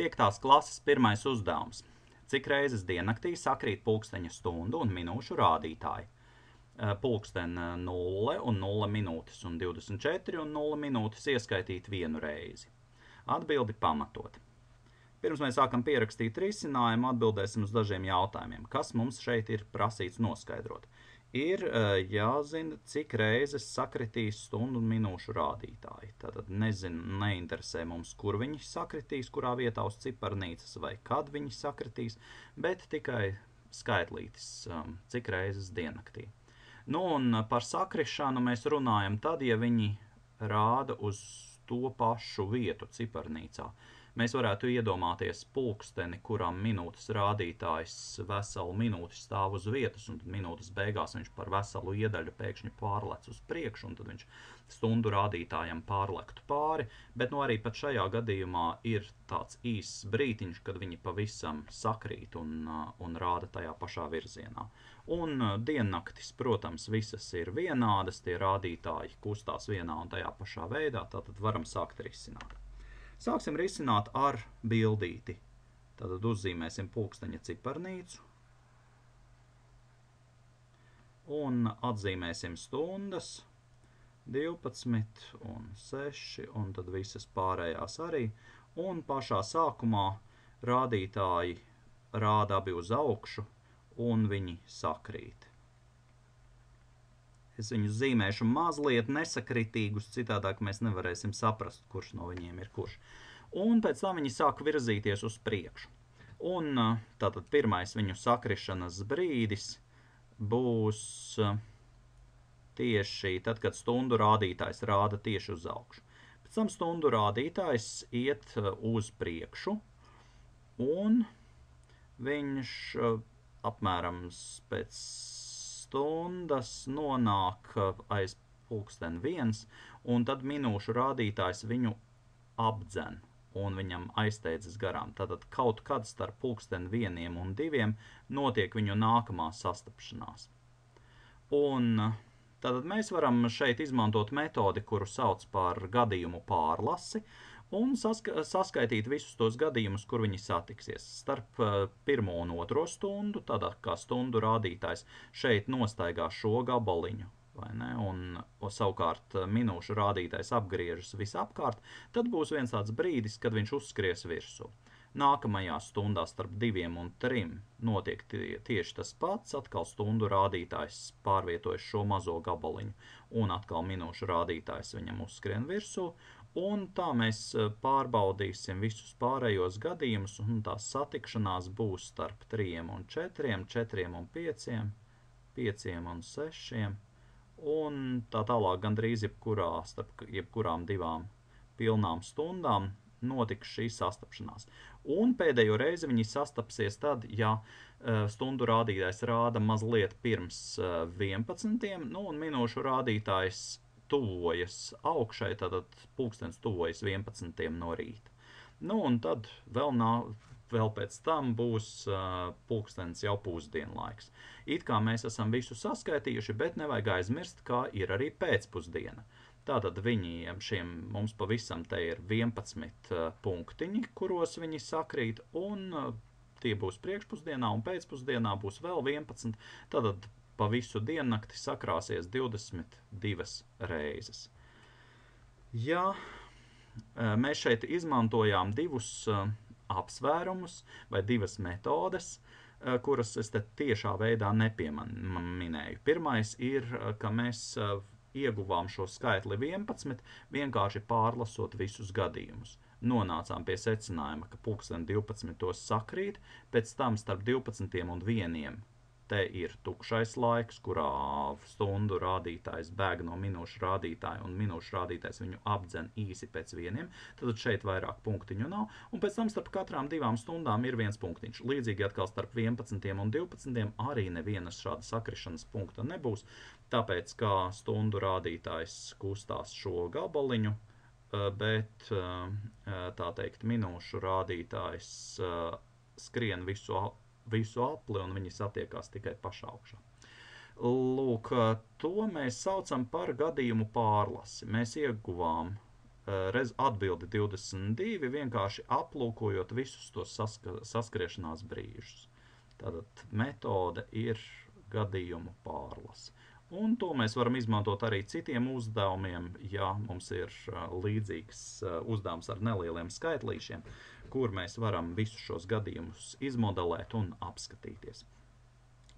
Piektās klases pirmais uzdevums. Cik reizes diennaktī sakrīt pulksteņa stundu un minūšu rādītāji? Eh, Pulksten 0 un 0 minūtes un 24 un 0 minūtes ieskaitīt vienu reizi. Atbildi pamatot. Pirms mēs sākam pierakstīt risinājumu, atbildēsim uz dažiem jautājumiem. Kas mums šeit ir prasīts noskaidrot? Ir jāzina, cik reizes sakritīs stundu un minūšu rādītāji. Tātad nezinu, neinteresē mums, kur viņi sakritīs, kurā vietā uz ciparnīcas vai kad viņi sakritīs, bet tikai skaitlītis, cik reizes diennaktī. Nu, un par sakrišanu mēs runājam tad, ja viņi rāda uz to pašu vietu ciparnīcā. Uh, Mēs varētu iedomāties pulksteni, kuram minūtes rādītājs veselu minūti stāv uz vietas, un tad minūtes beigās viņš par veselu iedaļu pēkšņi pārlec uz priekšu, un tad viņš stundu rādītājam pārlektu pāri. Bet nu, arī pat šajā gadījumā ir tāds īss brītiņš, kad viņi pavisam sakrīt un, un rāda tajā pašā virzienā. Un diennaktis, protams, visas ir vienādas, tie rādītāji kustās vienā un tajā pašā veidā, tātad varam sākt risināt. Sāksim risināt ar bildīti. Tad uzzīmēsim pulksteņa ciparnīcu. Un atzīmēsim stundas 12 un 6 un tad visas pārējās arī. Un pašā sākumā rādītāji rāda abi uz augšu un viņi sakrīt. Es viņus zīmēšu mazliet nesakritīgus, citādāk mēs nevarēsim saprast, kurš no viņiem ir kurš. Un pēc tam viņi sāk virzīties uz priekšu. Un tātad pirmais viņu sakrišanas brīdis būs tieši tad, kad stundu rādītājs rāda tieši uz augšu. Pēc tam stundu rādītājs iet uz priekšu, un viņš apmēram pēc stundas nonāk uh, aiz pulksten viens, un tad minūšu rādītājs viņu apdzen un viņam aizsteidzas garām. Tātad kaut kad starp pulksten vieniem un diviem notiek viņu nākamā sastapšanās. Un uh, tātad mēs varam šeit izmantot metodi, kuru sauc par gadījumu pārlasi, un saska saskaitīt visus tos gadījumus, kur viņi satiksies. Starp uh, pirmo un otro stundu, tādā kā stundu rādītājs, šeit nostaigā šo gabaliņu. Un, un savukārt uh, minūšu rādītājs apgriežas visapkārt, tad būs viens tāds brīdis, kad viņš uzskries virsū. Nākamajā stundā starp diviem un trim notiek tie, tieši tas pats. Atkal stundu rādītājs pārvietojas šo mazo gabaliņu, un atkal minūšu rādītājs viņam uzskrien virsū. Un tā mēs eh, pārbaudīsim visus pārējos gadījumus, un tā satikšanās būs starp 3 un 4, 4 un 5, 5 un 6, un tā tālāk gandrīz jebkurā, starp jebkurām divām pilnām stundām notiks šī sastapšanās. Un pēdējo reizi viņi sastapsies tad, ja uh, stundu rādītājs rāda mazliet pirms uh, 11, nu, un minūšu rādītājs tuvojas augšai, tātad pulkstens tuvojas 11. no rīta. Nu, un tad vēl, nav, vēl pēc tam būs uh, pulkstens jau pusdienlaiks. It kā mēs esam visu saskaitījuši, bet nevajag aizmirst, kā ir arī pēcpusdiena. Tātad viņiem šiem mums pavisam te ir 11 uh, punktiņi, kuros viņi sakrīt, un uh, tie būs priekšpusdienā, un pēcpusdienā būs vēl 11. Tātad pa visu diennakti sakrāsies 22 reizes. Ja e, mēs šeit izmantojām divus e, apsvērumus vai divas metodes, e, kuras es te tiešā veidā nepieminēju. Pirmais ir, ka mēs ieguvām šo skaitli 11, vienkārši pārlasot visus gadījumus. Nonācām pie secinājuma, ka pulksten 12 sakrīt, pēc tam starp 12 un 1 te ir tukšais laiks, kurā stundu rādītājs bēg no minūšu rādītāja un minūšu rādītājs viņu apdzen īsi pēc vieniem, tad šeit vairāk punktiņu nav, un pēc tam starp katrām divām stundām ir viens punktiņš. Līdzīgi atkal starp 11 un 12 arī nevienas šāda sakrišanas punkta nebūs, tāpēc kā stundu rādītājs kustās šo gabaliņu, eh, bet eh, eh, tā teikt minūšu rādītājs skrien visu visu apli un viņi satiekās tikai pašā augšā. Lūk, to mēs saucam par gadījumu pārlasi. Mēs ieguvām rez, atbildi 22, vienkārši aplūkojot visus tos saska, saskriešanās brīžus. Tātad metode ir gadījumu pārlase. Un to mēs varam izmantot arī citiem uzdevumiem, ja mums ir līdzīgs uzdevums ar nelieliem skaitlīšiem, kur mēs varam visus šos gadījumus izmodelēt un apskatīties.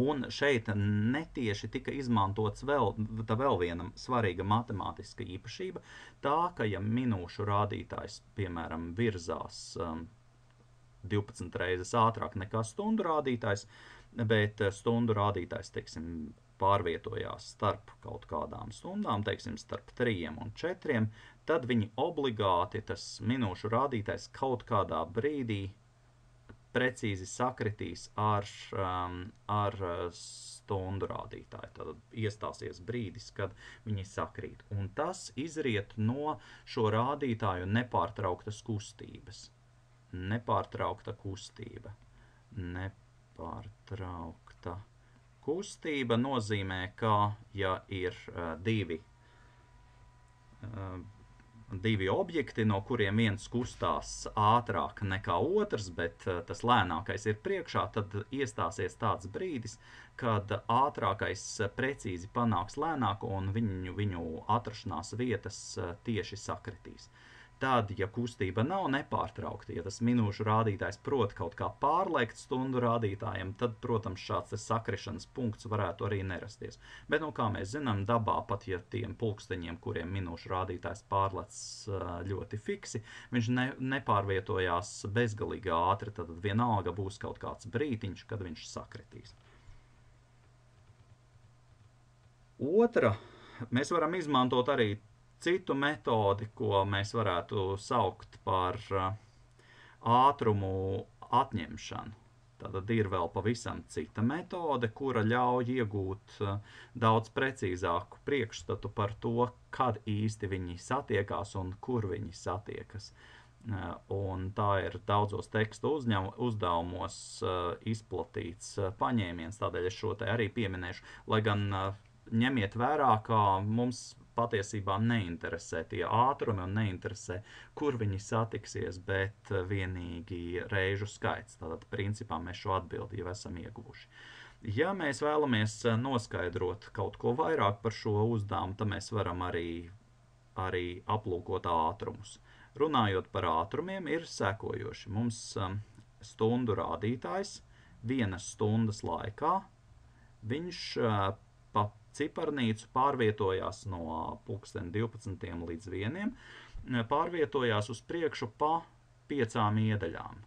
Un šeit netieši tika izmantots vēl, vēl viena svarīga matemātiska īpašība, tā, ka ja minūšu rādītājs, piemēram, virzās um, 12 reizes ātrāk nekā stundu rādītājs, bet stundu rādītājs, teiksim, pārvietojās starp kaut kādām stundām, teiksim, starp 3 un 4, tad viņi obligāti tas minūšu rādītājs kaut kādā brīdī precīzi sakritīs ar, um, ar uh, stundu rādītāju. Tad iestāsies brīdis, kad viņi sakrīt. Un tas izriet no šo rādītāju nepārtrauktas kustības. Nepārtraukta kustība. Nepārtraukta kustība nozīmē, ka ja ir uh, divi, uh, divi objekti, no kuriem viens kustās ātrāk nekā otrs, bet uh, tas lēnākais ir priekšā, tad iestāsies tāds brīdis, kad ātrākais precīzi panāks lēnāko un viņu, viņu atrašanās vietas tieši sakritīs. Uh, Tad, ja kustība nav nepārtraukta, ja tas minūšu rādītājs prot kaut kā pārliekt stundu rādītājiem, tad, protams, šāds sakrišanas punkts varētu arī nerasties. Bet, nu, kā mēs zinām, dabā pat, ja tiem pulksteņiem, kuriem minūšu rādītājs pārlec ļoti fiksi, viņš ne, nepārvietojās bezgalīgi ātri, tad vienalga būs kaut kāds brītiņš, kad viņš sakritīs. Otra, mēs varam izmantot arī citu metodi, ko mēs varētu saukt par uh, ātrumu atņemšanu. Tātad ir vēl pavisam cita metode, kura ļauj iegūt uh, daudz precīzāku priekšstatu par to, kad īsti viņi satiekās un kur viņi satiekas. Uh, un tā ir daudzos tekstu uzņem, uzdevumos izplatīts paņēmiens, tādēļ es šo te arī pieminēšu, lai gan ņemiet vērā, ka mums patiesībā neinteresē tie ātrumi un neinteresē, kur viņi satiksies, bet eh, vienīgi reižu skaits. Tātad, principā, mēs šo atbildi jau esam ieguvuši. Ja mēs vēlamies eh, noskaidrot kaut ko vairāk par šo uzdevumu, tad mēs varam arī, arī aplūkot ātrumus. Runājot par ātrumiem, ir sekojoši. Mums um, stundu rādītājs vienas stundas laikā, viņš ciparnīcu pārvietojās no pulksten 12 līdz 1, pārvietojās uz priekšu pa piecām iedaļām.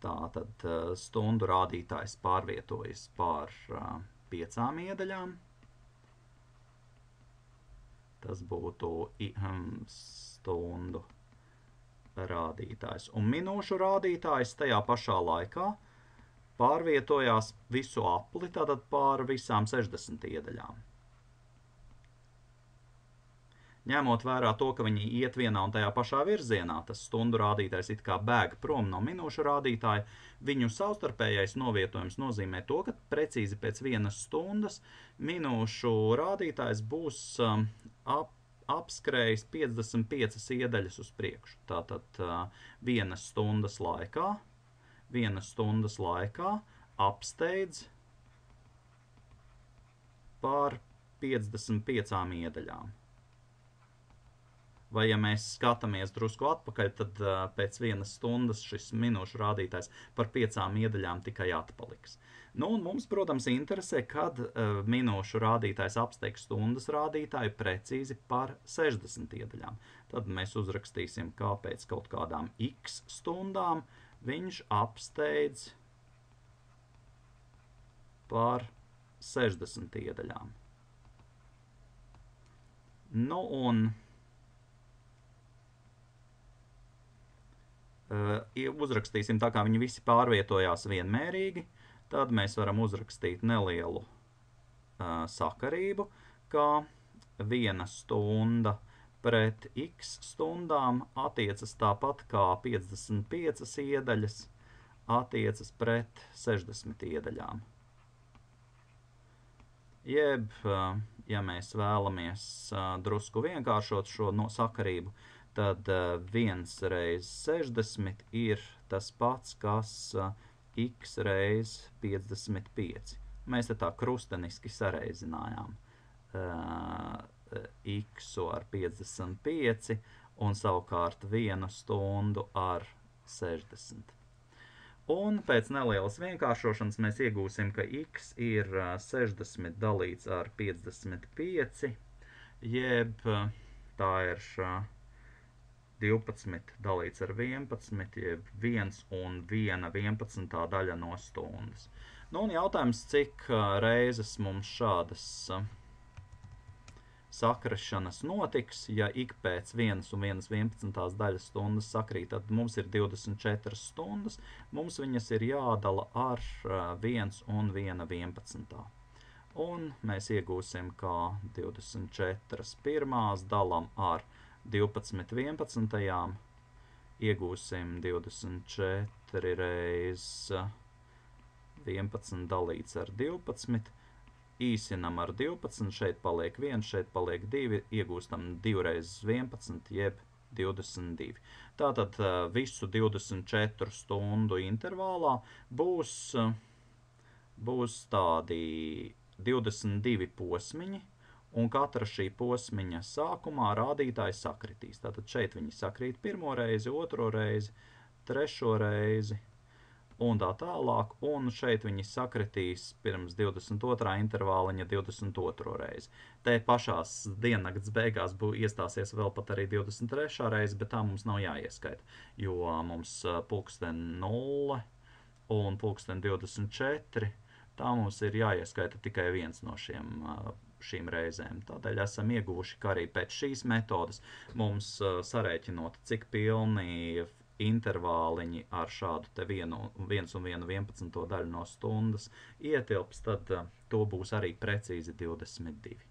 Tā tad eh, stundu rādītājs pārvietojas pār piecām iedaļām. Tas būtu hm, stundu rādītājs. Un minūšu rādītājs tajā pašā laikā pārvietojās visu apli, tātad pār visām 60 iedaļām. Ņemot vērā to, ka viņi iet vienā un tajā pašā virzienā, tas stundu rādītājs it kā bēg prom no minūšu rādītāja, viņu savstarpējais novietojums nozīmē to, ka precīzi pēc vienas stundas minūšu rādītājs būs um, ap, apskrējis 55 iedaļas uz priekšu. Tātad uh, vienas stundas laikā vienas stundas laikā apsteidz pār 55 iedaļām. Vai, ja mēs skatāmies drusku atpakaļ, tad uh, pēc vienas stundas šis minūšu rādītājs par piecām iedaļām tikai atpaliks. Nu, un mums, protams, interesē, kad uh, minūšu rādītājs apsteigs stundas rādītāju precīzi par 60 iedaļām. Tad mēs uzrakstīsim, kā pēc kaut kādām x stundām uh, viņš apsteidz par 60 iedaļām. Nu un uh, uzrakstīsim tā, kā viņi visi pārvietojās vienmērīgi, tad mēs varam uzrakstīt nelielu uh, sakarību, kā viena stunda pret x stundām attiecas tāpat kā 55 iedaļas attiecas pret 60 iedaļām. jeb, ja mēs vēlamies drusku vienkāršot šo no sakarību, tad 1 reiz 60 ir tas pats, kas x reiz 55. Mēs te tā krusteniski sareizinājām x ar 55 un savukārt vienu stundu ar 60. Un pēc nelielas vienkāršošanas mēs iegūsim, ka x ir 60 dalīts ar 55, jeb tā ir 12 dalīts ar 11, jeb 1 un 1 11 daļa no stundas. Nu, un jautājums, cik reizes mums šādas sakrašanas notiks, ja ik pēc 1 un 1 11 daļas stundas sakrīt, tad mums ir 24 stundas, mums viņas ir jādala ar 1 un 1 11. Un mēs iegūsim, kā 24 pirmās dalam ar 12 11. Iegūsim 24 reiz 11 dalīts ar 12 īsinam ar 12, šeit paliek 1, šeit paliek 2, iegūstam 2 reizes 11, jeb 22. Tātad visu 24 stundu intervālā būs, būs tādi 22 posmiņi, un katra šī posmiņa sākumā rādītājs sakritīs. Tātad šeit viņi sakrīt pirmo reizi, otro reizi, trešo reizi, un tā tālāk, un šeit viņi sakritīs pirms 22. intervāliņa 22. reizi. Te pašās diennakts beigās būs iestāsies vēl pat arī 23. reize, bet tā mums nav jāieskaita, jo mums pulksten 0 un pulksten 24, tā mums ir jāieskaita tikai viens no šiem šīm reizēm. Tādēļ esam ieguvuši, ka arī pēc šīs metodas mums sarēķinot, cik pilni intervāliņi ar šādu te vienu, viens un vienu 11. daļu no stundas ietilps, tad uh, to būs arī precīzi 22.